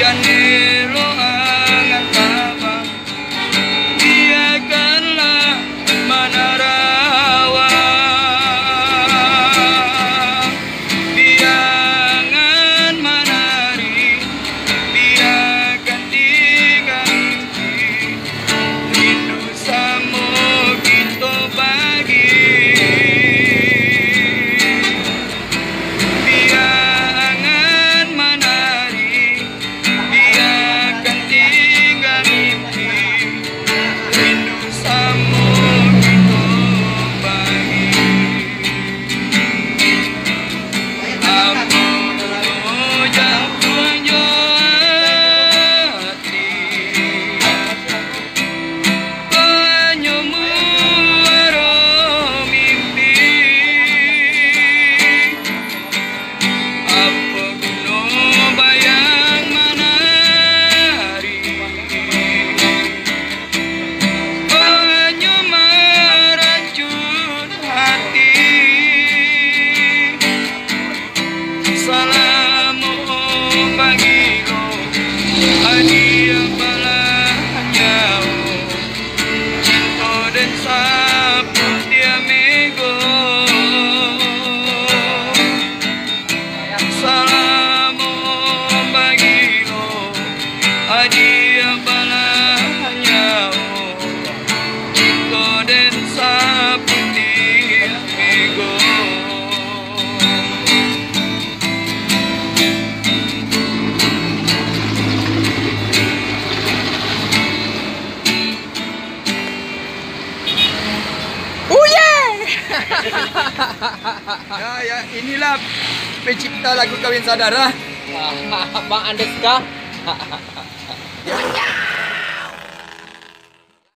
Janeiro. Ah. Ya, ya, inilah pencipta lagu Kawin Sadara. Bang Andeska. Ya.